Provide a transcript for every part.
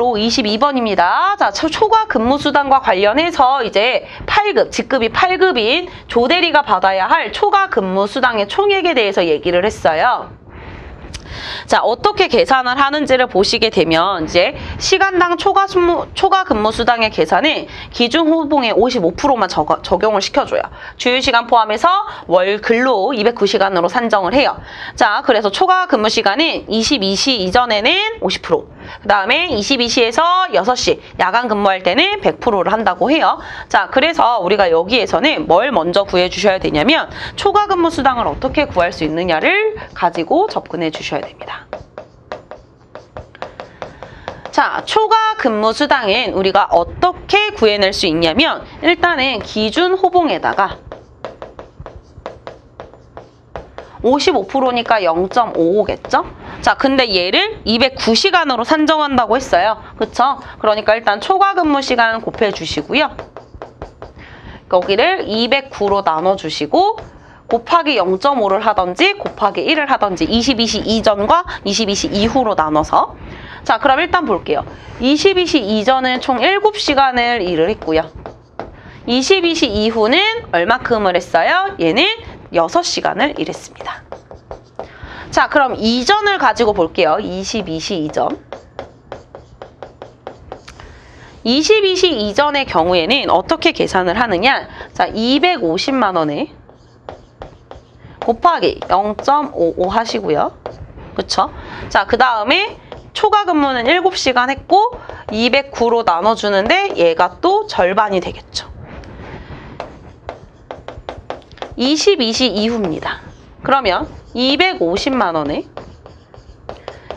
다음으로 22번입니다. 자, 초- 초과 근무 수당과 관련해서 이제 8급, 직급이 8급인 조대리가 받아야 할 초과 근무 수당의 총액에 대해서 얘기를 했어요. 자, 어떻게 계산을 하는지를 보시게 되면 이제 시간당 초과 근무, 초과 근무 수당의 계산은 기준 호봉의 55%만 적, 적용을 시켜줘요. 주휴시간 포함해서 월 근로 209시간으로 산정을 해요. 자, 그래서 초과 근무 시간은 22시 이전에는 50%, 그 다음에 22시에서 6시 야간 근무할 때는 100%를 한다고 해요. 자, 그래서 우리가 여기에서는 뭘 먼저 구해 주셔야 되냐면 초과 근무 수당을 어떻게 구할 수 있느냐를 가지고 접근해 주셔야 됩니다. 자, 초과 근무 수당은 우리가 어떻게 구해낼 수 있냐면 일단은 기준 호봉에다가 55%니까 0.55겠죠? 자, 근데 얘를 209시간으로 산정한다고 했어요. 그쵸? 그러니까 일단 초과 근무 시간 곱해 주시고요. 거기를 209로 나눠주시고 곱하기 0.5를 하던지 곱하기 1을 하던지 22시 이전과 22시 이후로 나눠서 자 그럼 일단 볼게요. 22시 이전은 총 7시간을 일을 했고요. 22시 이후는 얼마큼을 했어요? 얘는 6시간을 일했습니다. 자 그럼 이전을 가지고 볼게요. 22시 이전 22시 이전의 경우에는 어떻게 계산을 하느냐? 자, 250만 원에 곱하기 0.55 하시고요. 그쵸? 자, 그 다음에 초과 근무는 7시간 했고 209로 나눠주는데 얘가 또 절반이 되겠죠. 22시 이후입니다. 그러면 250만 원에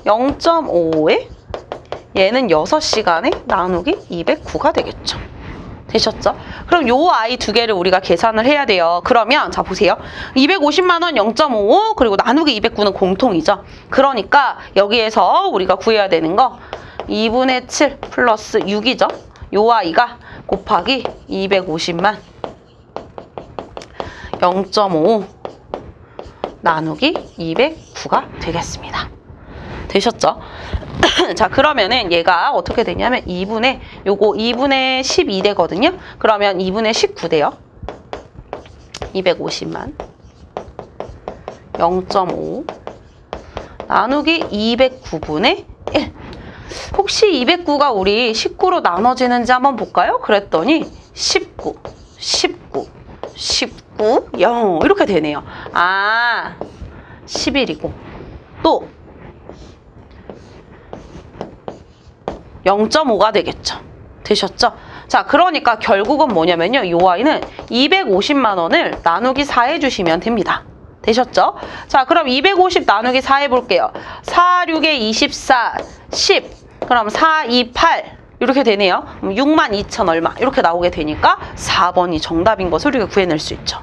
0.55에 얘는 6시간에 나누기 209가 되겠죠. 되셨죠? 그럼 요 아이 두 개를 우리가 계산을 해야 돼요. 그러면 자 보세요. 250만 원 0.55 그리고 나누기 209는 공통이죠. 그러니까 여기에서 우리가 구해야 되는 거 2분의 7 플러스 6이죠. 요 아이가 곱하기 250만 0.5 나누기 209가 되겠습니다. 되셨죠? 자 그러면은 얘가 어떻게 되냐면 2분의 요거 2분의 12 되거든요. 그러면 2분의 19 돼요. 250만 0.5 나누기 209분의 1 혹시 209가 우리 19로 나눠지는지 한번 볼까요? 그랬더니 19, 19, 19, 0 이렇게 되네요. 아 11이고 또 0.5가 되겠죠. 되셨죠? 자, 그러니까 결국은 뭐냐면요. 이 아이는 250만 원을 나누기 4 해주시면 됩니다. 되셨죠? 자, 그럼 250 나누기 4 해볼게요. 4, 6에 24, 10. 그럼 4, 2, 8. 이렇게 되네요. 6만 2천 얼마. 이렇게 나오게 되니까 4번이 정답인 것을 우리가 구해낼 수 있죠.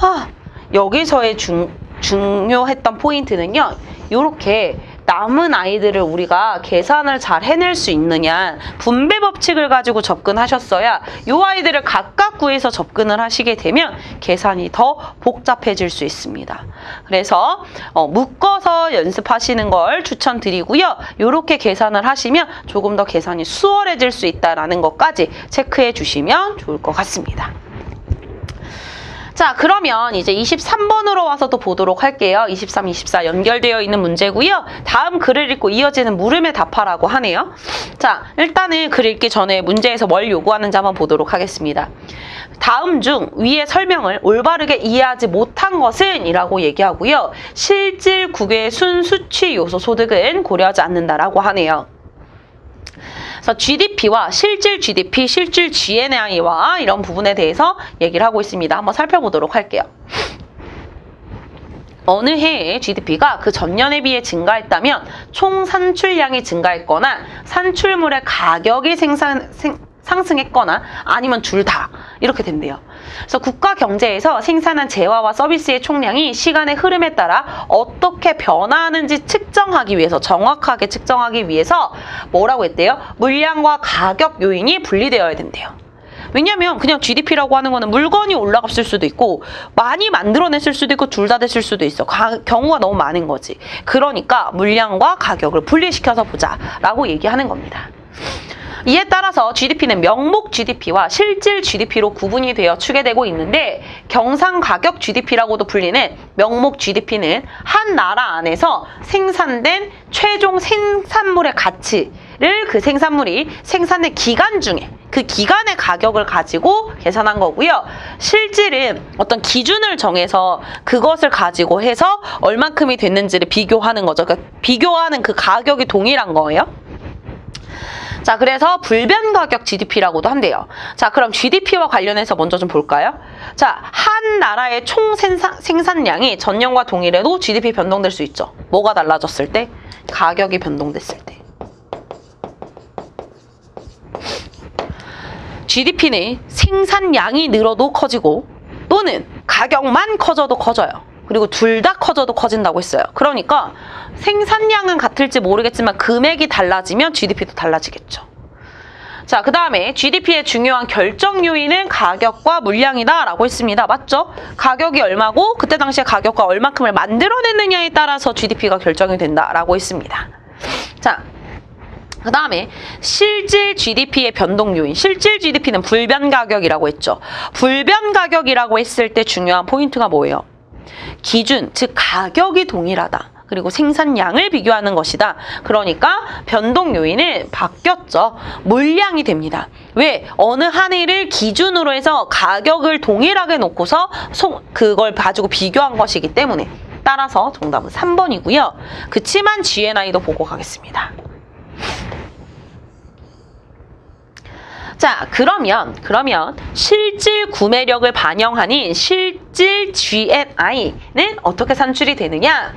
아, 여기서의 중, 중요했던 포인트는요. 이렇게 남은 아이들을 우리가 계산을 잘 해낼 수 있느냐 분배 법칙을 가지고 접근하셨어야 이 아이들을 각각 구해서 접근을 하시게 되면 계산이 더 복잡해질 수 있습니다. 그래서 어, 묶어서 연습하시는 걸 추천드리고요. 이렇게 계산을 하시면 조금 더 계산이 수월해질 수 있다는 것까지 체크해 주시면 좋을 것 같습니다. 자, 그러면 이제 23번으로 와서 또 보도록 할게요. 23, 24 연결되어 있는 문제고요. 다음 글을 읽고 이어지는 물음에 답하라고 하네요. 자, 일단은 글 읽기 전에 문제에서 뭘 요구하는지 한번 보도록 하겠습니다. 다음 중 위의 설명을 올바르게 이해하지 못한 것은 이라고 얘기하고요. 실질 국외 순수취 요소 소득은 고려하지 않는다라고 하네요. 그래서 GDP와 실질 GDP, 실질 GNI와 이런 부분에 대해서 얘기를 하고 있습니다. 한번 살펴보도록 할게요. 어느 해에 GDP가 그 전년에 비해 증가했다면 총 산출량이 증가했거나 산출물의 가격이 생산, 생, 상승했거나 아니면 둘 다 이렇게 된대요. 그래서 국가 경제에서 생산한 재화와 서비스의 총량이 시간의 흐름에 따라 어떻게 변화하는지 측정하기 위해서 정확하게 측정하기 위해서 뭐라고 했대요? 물량과 가격 요인이 분리되어야 된대요. 왜냐면 그냥 GDP라고 하는 거는 물건이 올라갔을 수도 있고 많이 만들어냈을 수도 있고 둘 다 됐을 수도 있어. 가, 경우가 너무 많은 거지. 그러니까 물량과 가격을 분리시켜서 보자라고 얘기하는 겁니다. 이에 따라서 GDP는 명목 GDP와 실질 GDP로 구분이 되어 추계되고 있는데 경상 가격 GDP라고도 불리는 명목 GDP는 한 나라 안에서 생산된 최종 생산물의 가치를 그 생산물이 생산된 기간 중에 그 기간의 가격을 가지고 계산한 거고요. 실질은 어떤 기준을 정해서 그것을 가지고 해서 얼만큼이 됐는지를 비교하는 거죠. 그러니까 비교하는 그 가격이 동일한 거예요. 자, 그래서 불변 가격 GDP라고도 한대요. 자, 그럼 GDP와 관련해서 먼저 좀 볼까요? 자, 한 나라의 총 생산, 생산량이 전년과 동일해도 GDP 변동될 수 있죠. 뭐가 달라졌을 때? 가격이 변동됐을 때. GDP는 생산량이 늘어도 커지고 또는 가격만 커져도 커져요. 그리고 둘 다 커져도 커진다고 했어요. 그러니까 생산량은 같을지 모르겠지만 금액이 달라지면 GDP도 달라지겠죠. 자, 그 다음에 GDP의 중요한 결정 요인은 가격과 물량이다 라고 했습니다. 맞죠? 가격이 얼마고 그때 당시에 가격과 얼마큼을 만들어냈느냐에 따라서 GDP가 결정이 된다 라고 했습니다. 자, 그 다음에 실질 GDP의 변동 요인. 실질 GDP는 불변 가격이라고 했죠. 불변 가격이라고 했을 때 중요한 포인트가 뭐예요? 기준, 즉 가격이 동일하다. 그리고 생산량을 비교하는 것이다. 그러니까 변동 요인은 바뀌었죠. 물량이 됩니다. 왜? 어느 한 해를 기준으로 해서 가격을 동일하게 놓고서 그걸 가지고 비교한 것이기 때문에 따라서 정답은 3번이고요. 그치만 GNI도 보고 가겠습니다. 자, 그러면 그러면 실질 구매력을 반영하는 실질 GNI는 어떻게 산출이 되느냐?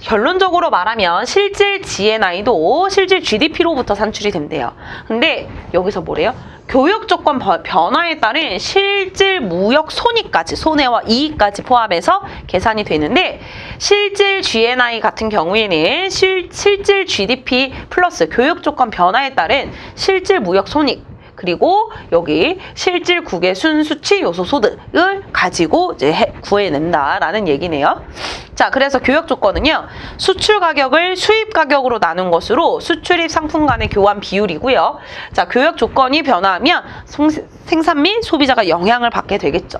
결론적으로 말하면 실질 GNI도 실질 GDP로부터 산출이 된대요. 근데 여기서 뭐래요? 교육 조건 변화에 따른 실질 무역 손익까지 손해와 이익까지 포함해서 계산이 되는데 실질 GNI 같은 경우에는 실, 실질 GDP 플러스 교육 조건 변화에 따른 실질 무역 손익 그리고 여기 실질 국의 순수치 요소 소득을 가지고 이제 해, 구해낸다라는 얘기네요. 자, 그래서 교역 조건은요. 수출 가격을 수입 가격으로 나눈 것으로 수출입 상품 간의 교환 비율이고요. 자, 교역 조건이 변화하면 생산 및 소비자가 영향을 받게 되겠죠.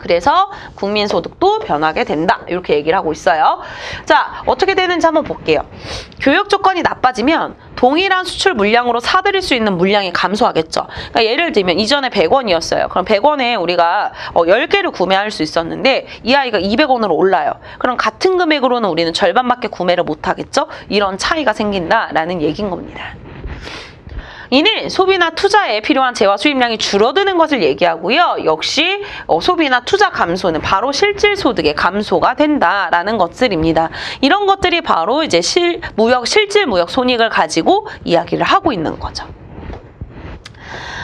그래서 국민소득도 변하게 된다. 이렇게 얘기를 하고 있어요. 자, 어떻게 되는지 한번 볼게요. 교육 조건이 나빠지면 동일한 수출 물량으로 사들일 수 있는 물량이 감소하겠죠. 그러니까 예를 들면 이전에 100원이었어요. 그럼 100원에 우리가 10개를 어, 구매할 수 있었는데 이 아이가 200원으로 올라요. 그럼 같은 금액으로는 우리는 절반밖에 구매를 못하겠죠. 이런 차이가 생긴다라는 얘기인 겁니다. 이는 소비나 투자에 필요한 재화 수입량이 줄어드는 것을 얘기하고요. 역시 어, 소비나 투자 감소는 바로 실질 소득의 감소가 된다라는 것들입니다. 이런 것들이 바로 이제 실 무역 실질 무역 손익을 가지고 이야기를 하고 있는 거죠.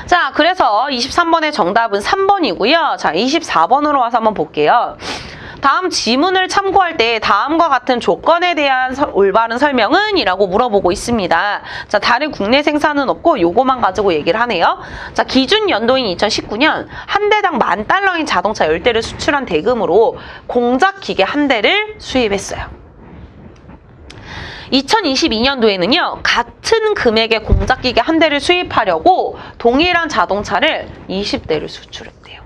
자, 그래서 23번의 정답은 3번이고요. 자, 24번으로 와서 한번 볼게요. 다음 지문을 참고할 때 다음과 같은 조건에 대한 서, 올바른 설명은? 이라고 물어보고 있습니다. 자, 다른 국내 생산은 없고 요거만 가지고 얘기를 하네요. 자, 기준 연도인 2019년 한 대당 만 달러인 자동차 10대를 수출한 대금으로 공작 기계 한 대를 수입했어요. 2022년도에는요, 같은 금액의 공작기계 한 대를 수입하려고 동일한 자동차를 20대를 수출했대요.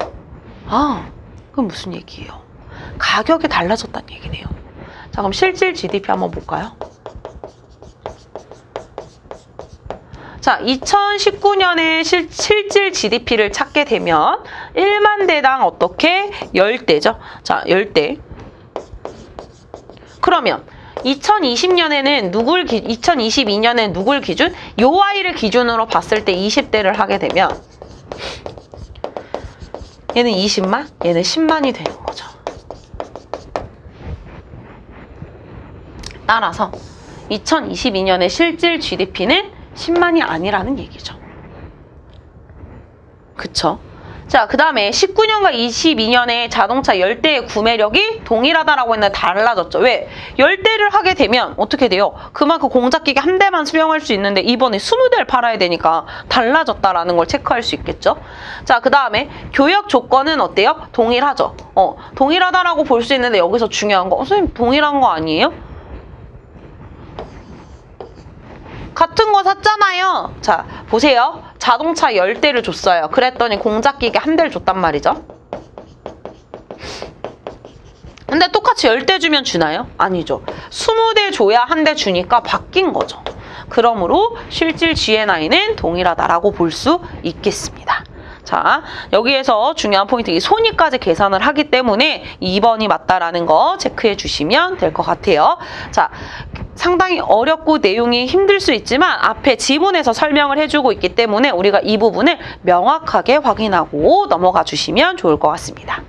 아, 그건 무슨 얘기예요? 가격이 달라졌다는 얘기네요. 자, 그럼 실질 GDP 한번 볼까요? 자, 2019년에 실, 실질 GDP를 찾게 되면 1만 대당 어떻게? 10대죠. 자, 10대. 그러면 2020년에는 누굴 기, 2022년에 누굴 기준? 요 아이를 기준으로 봤을 때 20대를 하게 되면 얘는 20만, 얘는 10만이 되는 거죠. 따라서 2022년의 실질 GDP는 10만이 아니라는 얘기죠. 그쵸? 자, 그 다음에 19년과 22년에 자동차 10대의 구매력이 동일하다라고 했는데 달라졌죠. 왜? 10대를 하게 되면 어떻게 돼요? 그만큼 공작기계 한 대만 수령할 수 있는데 이번에 20대를 팔아야 되니까 달라졌다라는 걸 체크할 수 있겠죠. 자, 그 다음에 교역 조건은 어때요? 동일하죠. 어, 동일하다라고 볼 수 있는데 여기서 중요한 거, 어, 선생님 동일한 거 아니에요? 같은 거 샀잖아요. 자, 보세요. 자동차 10대를 줬어요. 그랬더니 공작기계 한 대를 줬단 말이죠. 근데 똑같이 10대 주면 주나요? 아니죠. 20대 줘야 한 대 주니까 바뀐 거죠. 그러므로 실질 GNI는 동일하다라고 볼 수 있겠습니다. 자, 여기에서 중요한 포인트, 이 손익까지 계산을 하기 때문에 2번이 맞다라는 거 체크해 주시면 될 것 같아요. 자, 상당히 어렵고 내용이 힘들 수 있지만 앞에 지문에서 설명을 해주고 있기 때문에 우리가 이 부분을 명확하게 확인하고 넘어가 주시면 좋을 것 같습니다.